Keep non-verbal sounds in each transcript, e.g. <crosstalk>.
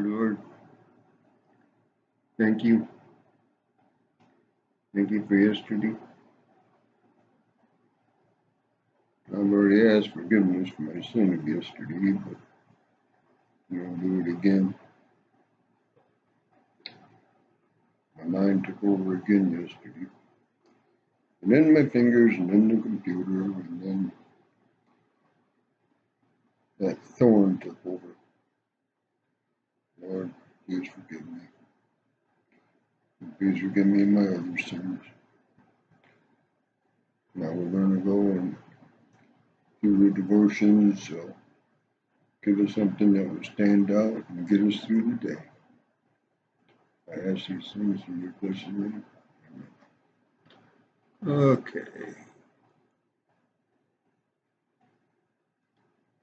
Lord, thank you. Thank you for yesterday. I've already asked forgiveness for my sin of yesterday, but you will do it again. My mind took over again yesterday. And then my fingers, and then the computer, and then that thorn took over. Lord, please forgive me. Please forgive me my other sins. Now we're going to go and do the devotions. So give us something that will stand out and get us through the day. I ask these things in your blessed name. Okay.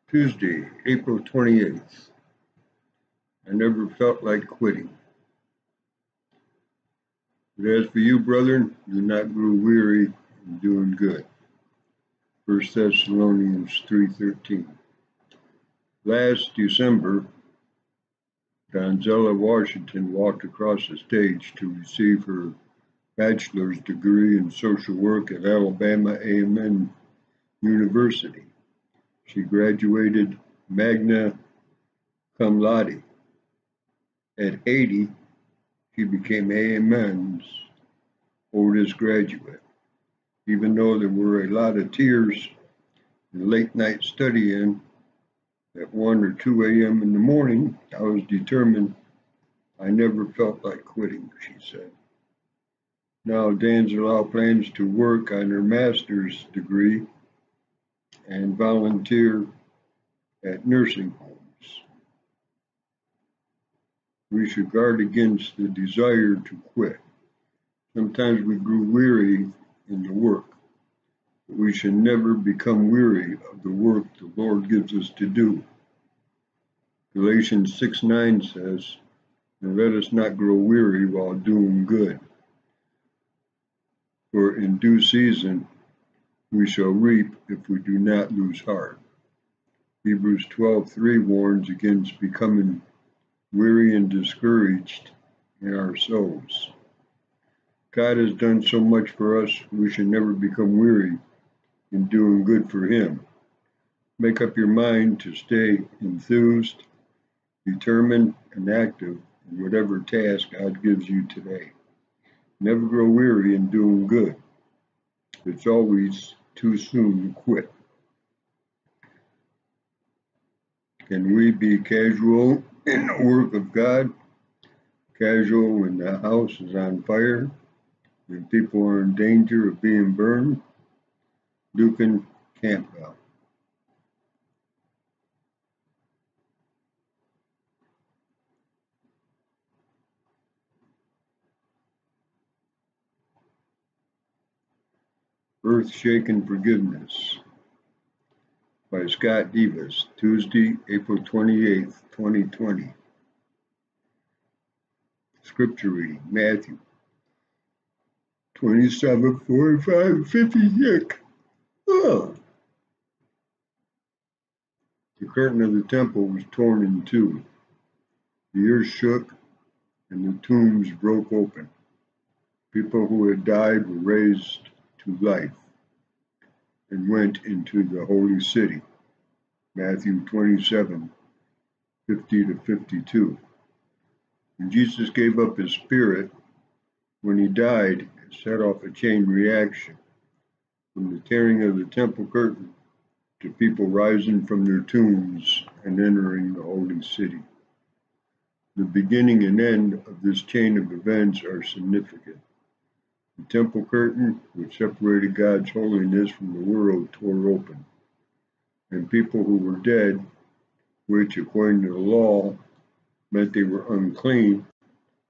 Tuesday, April 28th. I never felt like quitting. But as for you, brethren, do not grow weary in doing good. 1 Thessalonians 3.13 Last December, Donzella Washington walked across the stage to receive her bachelor's degree in social work at Alabama A&M University. She graduated magna cum laude. At 80, she became A&M's oldest graduate. Even though there were a lot of tears and late night studying at 1 or 2 a.m. in the morning, I was determined. I never felt like quitting, she said. Now Donzella plans to work on her master's degree and volunteer at nursing homes. We should guard against the desire to quit. Sometimes we grow weary in the work, but we should never become weary of the work the Lord gives us to do. Galatians 6 9 says, And let us not grow weary while doing good for in due season we shall reap if we do not lose heart. Hebrews 12:3 warns against becoming weary and discouraged in our souls. God has done so much for us, we should never become weary in doing good for Him. Make up your mind to stay enthused, determined, and active in whatever task God gives you today. Never grow weary in doing good. It's always too soon to quit. Can we be casual in the work of God? Casual when the house is on fire? When people are in danger of being burned? Duncan Campbell. Earth Shaking Forgiveness by Scott Davis, Tuesday, April 28, 2020. Scripture reading Matthew 27, 45, 56. Oh. The curtain of the temple was torn in two. The earth shook and the tombs broke open. People who had died were raised to life and went into the holy city. Matthew 27 50 to 52. When Jesus gave up his spirit, when he died, it set off a chain reaction from the tearing of the temple curtain to people rising from their tombs and entering the holy city. The beginning and end of this chain of events are significant. The temple curtain, which separated God's holiness from the world, tore open, and people who were dead, which according to the law meant they were unclean,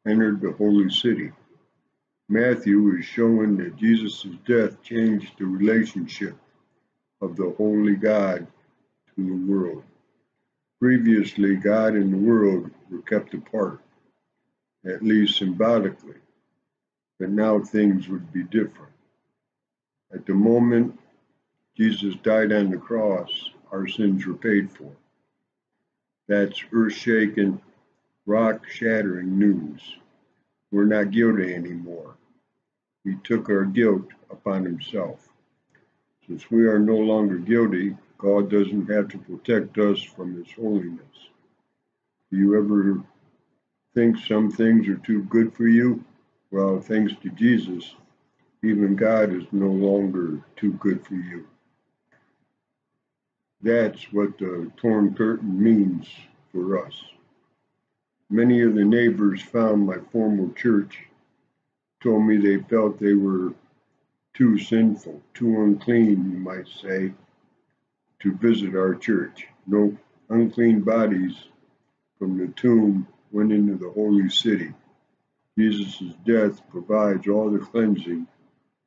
entered the holy city. Matthew is showing that Jesus' death changed the relationship of the holy God to the world. Previously, God and the world were kept apart, at least symbolically that now things would be different. At the moment Jesus died on the cross, our sins were paid for. That's earth shaking rock shattering news. We're not guilty anymore. He took our guilt upon himself. Since we are no longer guilty, God doesn't have to protect us from his holiness. Do you ever think some things are too good for you? Well, thanks to Jesus, even God is no longer too good for you. That's what the torn curtain means for us. Many of the neighbors found my former church told me they felt they were too sinful, too unclean, you might say, to visit our church. No unclean bodies from the tomb went into the holy city. Jesus' death provides all the cleansing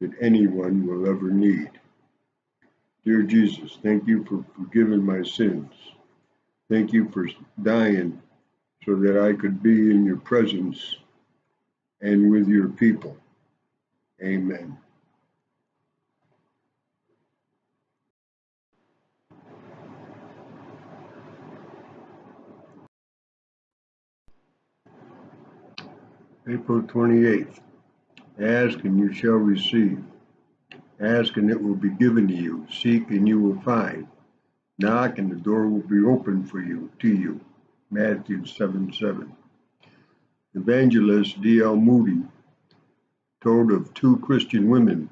that anyone will ever need. Dear Jesus, thank you for forgiving my sins. Thank you for dying so that I could be in your presence and with your people. Amen. April 28th. Ask and you shall receive. Ask and it will be given to you. Seek and you will find. Knock and the door will be opened for you to you. Matthew 7 7. Evangelist D.L. Moody told of two Christian women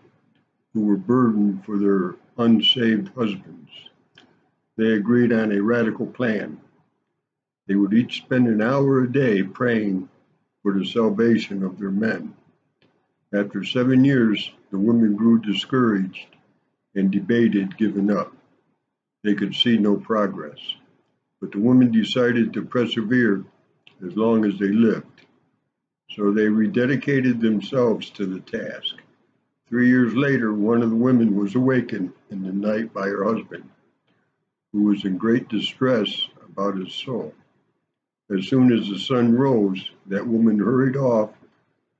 who were burdened for their unsaved husbands. They agreed on a radical plan. They would each spend an hour a day praying for the salvation of their men. After seven years, the women grew discouraged and debated giving up. They could see no progress. But the women decided to persevere as long as they lived. So they rededicated themselves to the task. Three years later, one of the women was awakened in the night by her husband, who was in great distress about his soul. As soon as the sun rose, that woman hurried off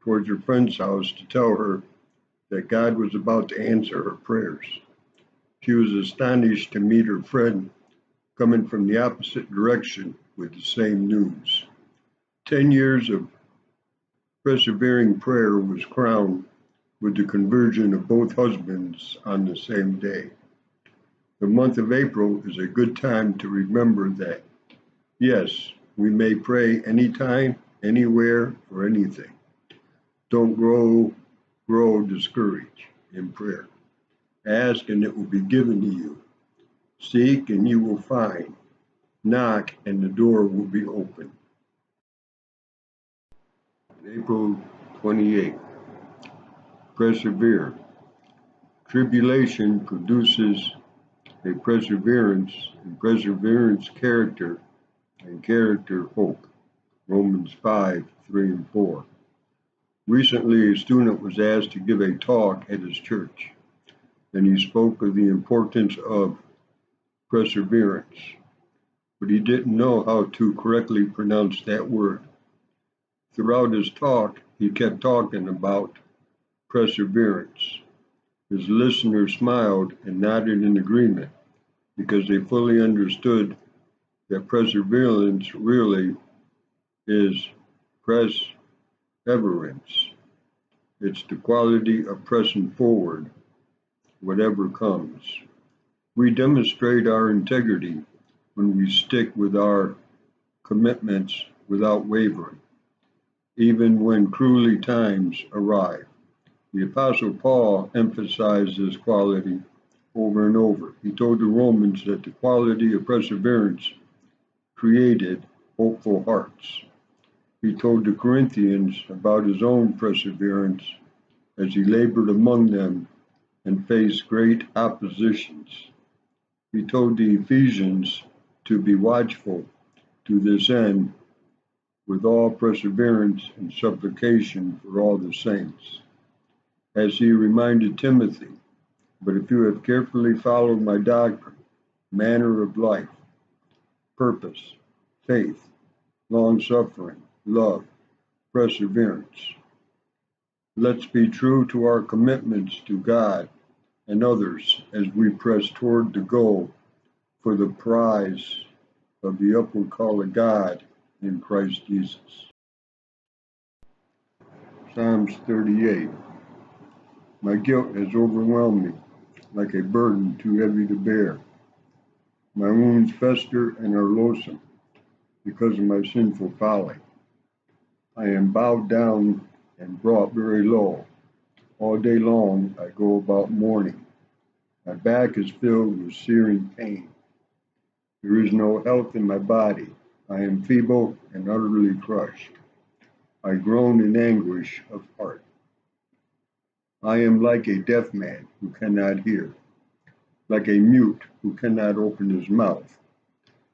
towards her friend's house to tell her that God was about to answer her prayers. She was astonished to meet her friend coming from the opposite direction with the same news. Ten years of persevering prayer was crowned with the conversion of both husbands on the same day. The month of April is a good time to remember that, yes, we may pray anytime, anywhere, for anything. Don't grow, grow discouraged in prayer. Ask and it will be given to you. Seek and you will find. Knock and the door will be open. April 28. Persevere. Tribulation produces a perseverance, and perseverance character, and character hope. Romans 5, 3 and 4. Recently, a student was asked to give a talk at his church, and he spoke of the importance of perseverance, but he didn't know how to correctly pronounce that word. Throughout his talk, he kept talking about perseverance. His listeners smiled and nodded in agreement because they fully understood that perseverance really is perseverance. It's the quality of pressing forward, whatever comes. We demonstrate our integrity when we stick with our commitments without wavering, even when cruelly times arrive. The Apostle Paul emphasized this quality over and over. He told the Romans that the quality of perseverance created hopeful hearts. He told the Corinthians about his own perseverance as he labored among them and faced great oppositions. He told the Ephesians to be watchful to this end with all perseverance and supplication for all the saints. As he reminded Timothy, but if you have carefully followed my doctrine, manner of life, purpose, faith, long suffering, love, perseverance. Let's be true to our commitments to God and others as we press toward the goal for the prize of the upward call of God in Christ Jesus. Psalms 38 My guilt has overwhelmed me like a burden too heavy to bear. My wounds fester and are loathsome because of my sinful folly. I am bowed down and brought very low. All day long I go about mourning. My back is filled with searing pain. There is no health in my body. I am feeble and utterly crushed. I groan in anguish of heart. I am like a deaf man who cannot hear, like a mute who cannot open his mouth.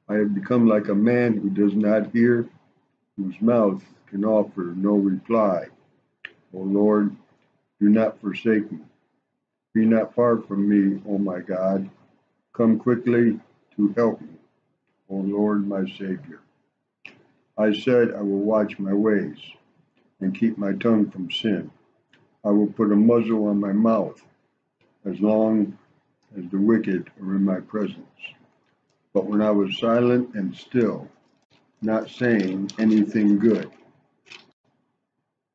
I have become like a man who does not hear, whose mouth can offer no reply. O Lord, do not forsake me. Be not far from me, O my God. Come quickly to help me, O Lord, my Savior. I said, I will watch my ways and keep my tongue from sin. I will put a muzzle on my mouth as long as the wicked are in my presence. But when I was silent and still, not saying anything good,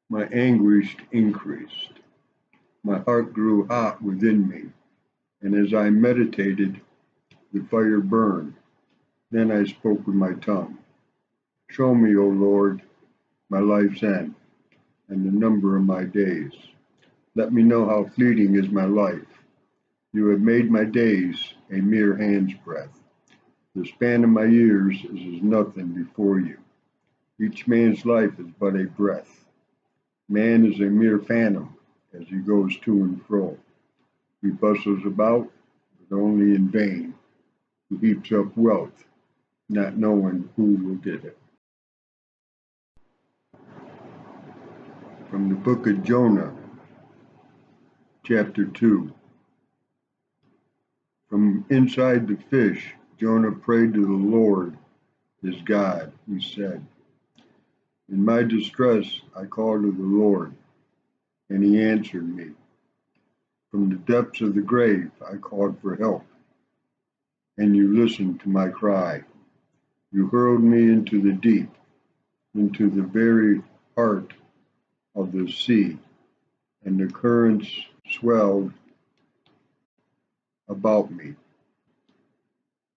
my anguish increased. My heart grew hot within me, and as I meditated, the fire burned. Then I spoke with my tongue. Show me, O Lord, my life's end and the number of my days. Let me know how fleeting is my life. You have made my days a mere hand's breadth. The span of my years is as nothing before you. Each man's life is but a breath. Man is a mere phantom as he goes to and fro. He bustles about, but only in vain. He heaps up wealth, not knowing who will get it. From the book of Jonah, chapter 2. From inside the fish, Jonah prayed to the Lord, his God. He said, In my distress, I called to the Lord, and he answered me. From the depths of the grave, I called for help, and you listened to my cry. You hurled me into the deep, into the very heart of the sea, and the currents swelled about me.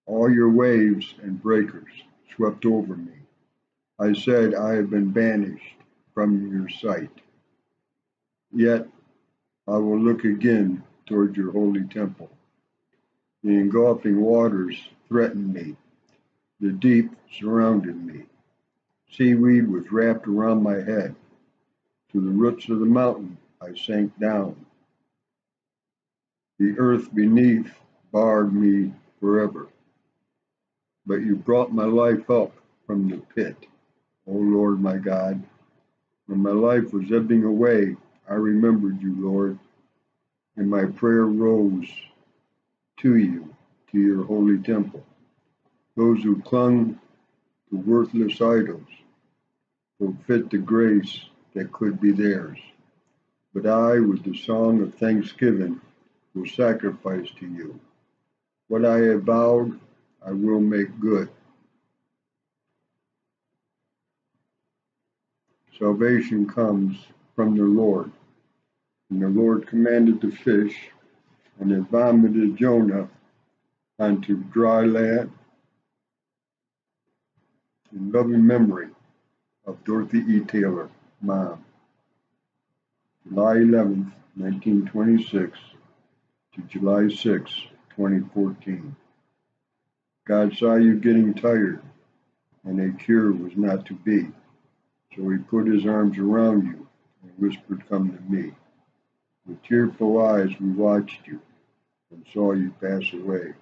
All your waves and breakers swept over me. I said, I have been banished from your sight. Yet I will look again toward your holy temple. The engulfing waters threatened me. The deep surrounded me. Seaweed was wrapped around my head. To the roots of the mountain I sank down. The earth beneath barred me forever. But you brought my life up from the pit, O Lord my God. When my life was ebbing away, I remembered you, Lord, and my prayer rose to you, to your holy temple. Those who clung to worthless idols forfeit the grace that could be theirs. But I, with the song of thanksgiving, will sacrifice to you. What I have vowed, I will make good. Salvation comes from the Lord. And the Lord commanded the fish, and it vomited Jonah onto dry land in loving memory of Dorothy E. Taylor. Mom. July 11, 1926 to July 6, 2014. God saw you getting tired, and a cure was not to be. So he put his arms around you and whispered, Come to me. With tearful eyes we watched you and saw you pass away.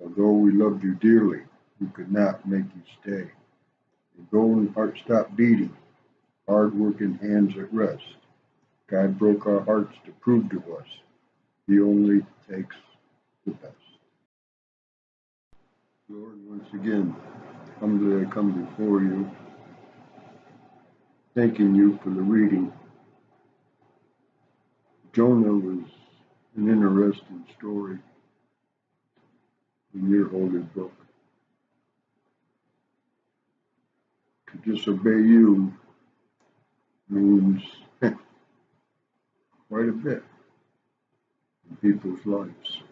Although we loved you dearly, we could not make you stay. Your golden heart stopped beating hard-working hands at rest. God broke our hearts to prove to us He only takes the best. Lord, once again, humbly I come before you, thanking you for the reading. Jonah was an interesting story in your holy book. to disobey you means <laughs> quite a bit people's lives.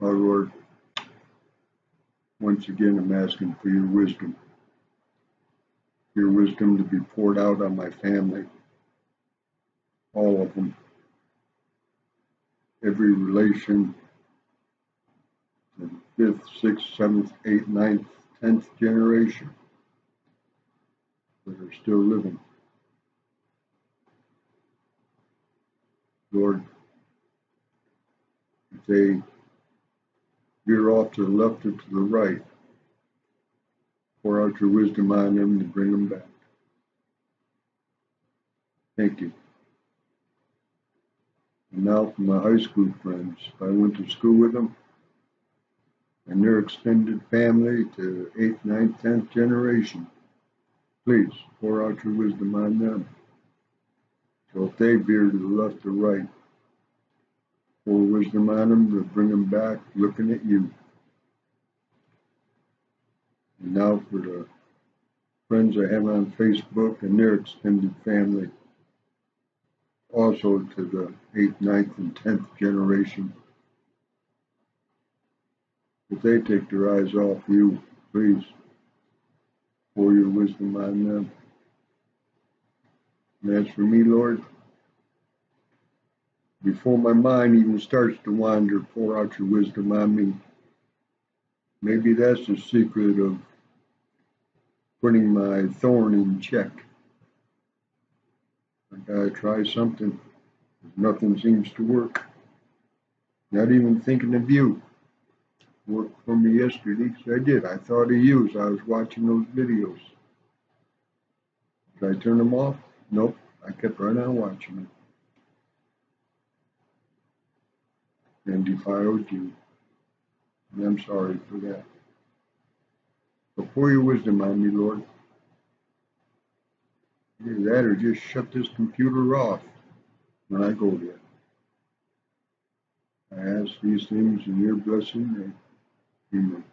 Our Lord, once again, I'm asking for your wisdom. Your wisdom to be poured out on my family, all of them, every relation, the fifth, sixth, seventh, eighth, ninth, tenth generation that are still living. Lord, they veer off to the left or to the right, pour out your wisdom on them to bring them back. Thank you. And now for my high school friends, I went to school with them and their extended family to eighth, ninth, tenth generation. Please pour out your wisdom on them. So if they veer to the left or right, pour wisdom on them to bring them back looking at you. And now for the friends I have on Facebook and their extended family, also to the eighth, ninth, and tenth generation. If they take their eyes off you, please pour your wisdom on them. And as for me, Lord, before my mind even starts to wander, pour out your wisdom on me. Maybe that's the secret of putting my thorn in check. I gotta try something. Nothing seems to work. Not even thinking of you. Worked for me yesterday, I did. I thought of you as I was watching those videos. Did I turn them off? Nope. I kept right on watching them. And defiled you. And I'm sorry for that. But pour your wisdom on me, Lord. Either that or just shut this computer off when I go there. I ask these things in your blessing. Amen.